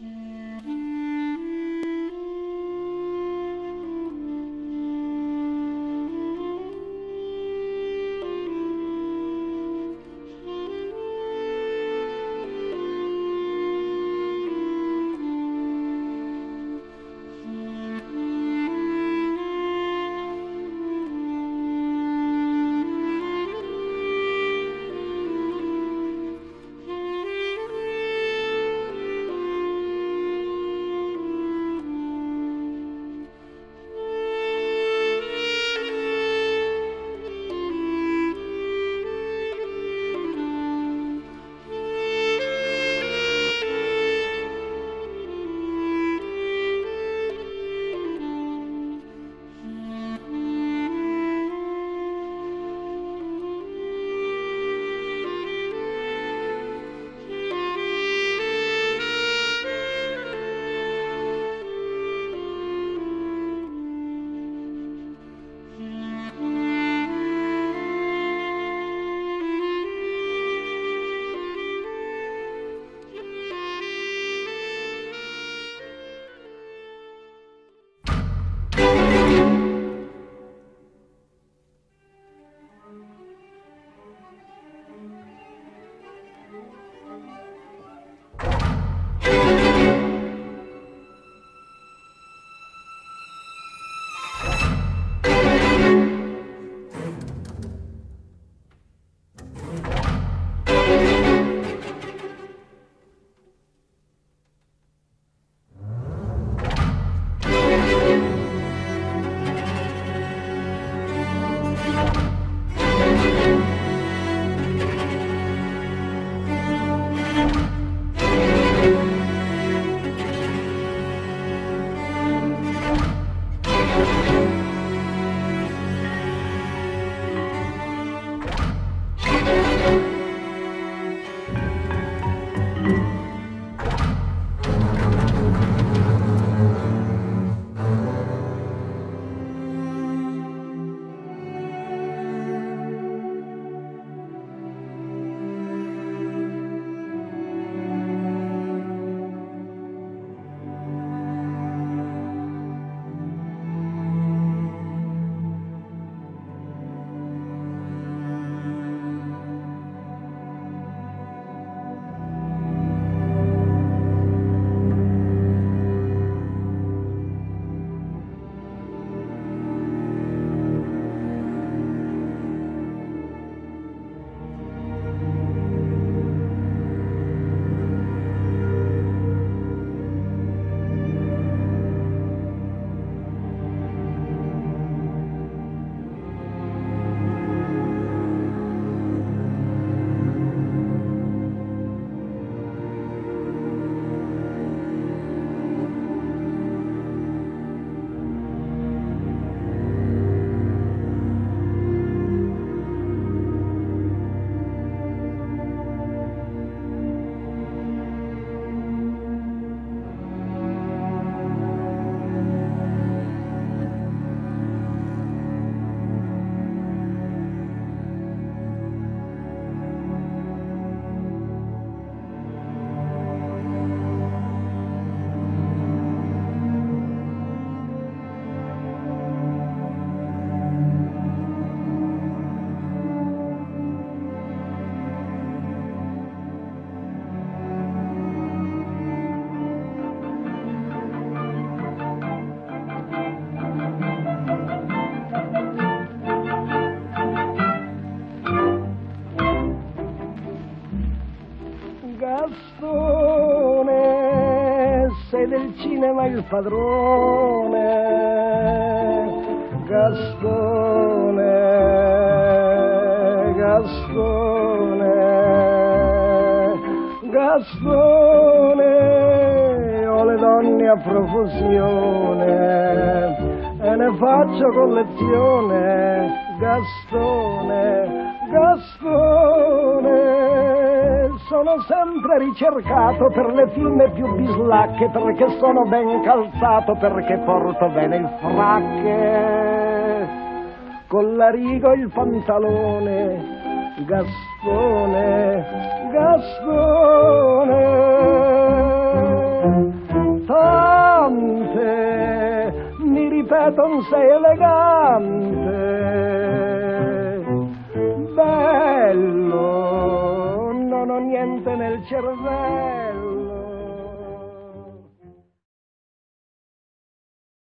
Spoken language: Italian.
Gastone, cinema il padrone. Gastone, Gastone, Gastone, ho le donne a profusione e ne faccio collezione. Gastone sono sempre ricercato per le fine più bislacche, perché sono ben calzato, perché porto bene il fracche. Con la riga il pantalone, Gastone, Gastone. Tante mi ripetono sei elegante Cherubai.